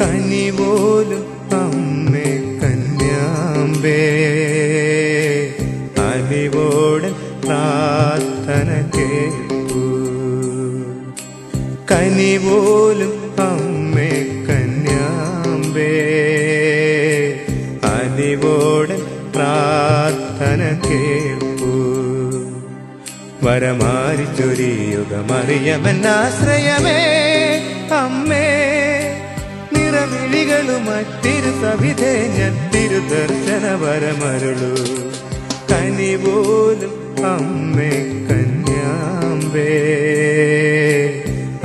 കനിപോലും അമ്മേ കന്യാമ്പേ. അനിവോട് പ്രാർത്ഥന കേൾക്കൂ കനിപോലും അമ്മേ കന്യാമ്പേ. അനിവോട് പ്രാർത്ഥന കേൾക്കൂ വരമാരി ചൊരിയുഗമറിയമെന്നാശ്രയമേ അമ്മേ നിറമിഴികളുമറ്റിരു സവിധേ ദർശന വരമരുളു കനി പോലും അമ്മേ കന്യാമ്പേ.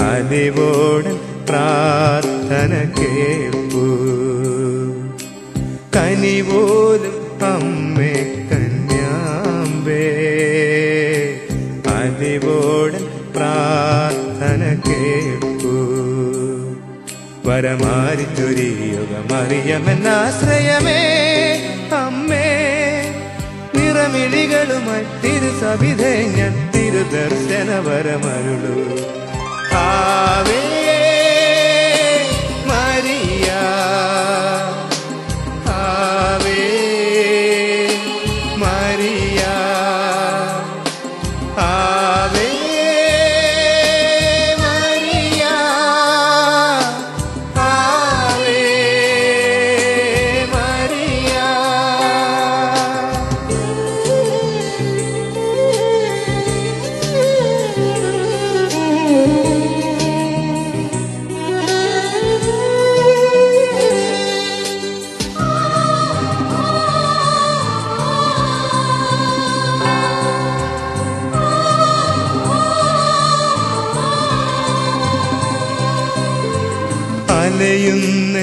അലിവോടൻ പ്രാർത്ഥന കേൾപ്പൂ കനിപോലും അമ്മേ വരമാരിച്ചൊരിയുഗമറിയമെന്നാശ്രയമേ അമ്മേ നിറമിഴികളുമായി തിരുസവിധേ ഞാൻ തിരുദർശന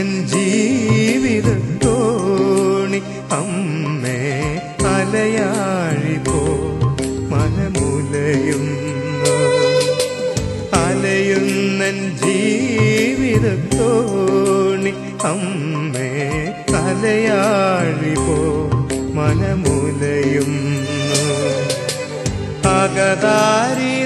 അലയുന്നൻ ജീവിതത്തോണി അമ്മേ അലയാഴിപ്പോ മനമുലയുന്നു. അലയുന്നൻ ജീവിതത്തോണി അമ്മേ അലയാഴിപ്പോ മനമുലയുന്നു. അകതാരിലാത്മീയ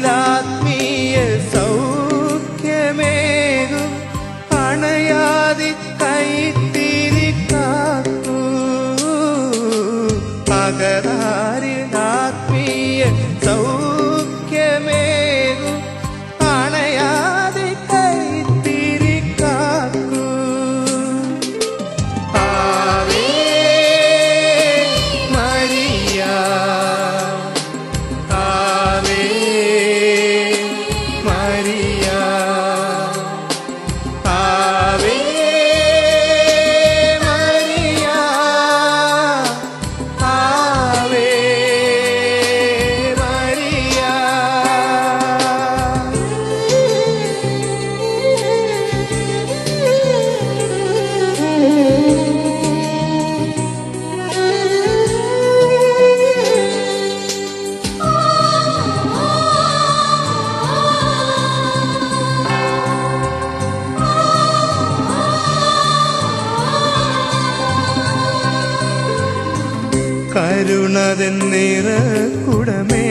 കുടമേ.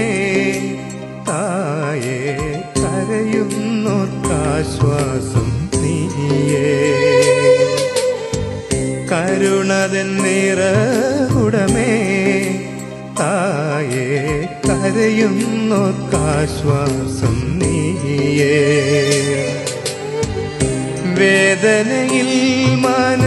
തായേ കരയുന്നോർക്കാശ്വാസം നീയേ. കുടമേ. തായേ കരയുന്നോർക്കാശ്വാസം നീയേ. വേദനയിൽ മനം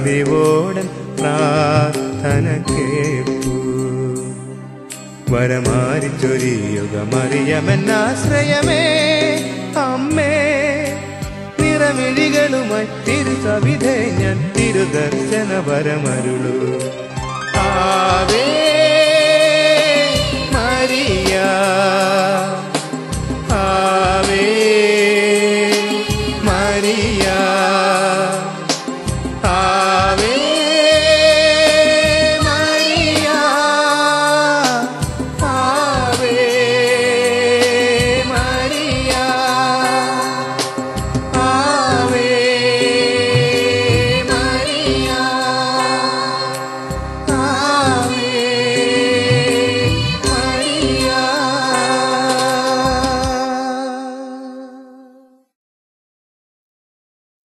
അലിവോടൻ പ്രാർത്ഥന കേൾക്കൂ വരമാരിച്ചൊരിയുക മറിയമെന്നാശ്രയമേ അമ്മേ നിറമിഴികളുമായി തിരുസവിധേ ഞാൻ തിരുദർശന വരമരുളൂ ആവേ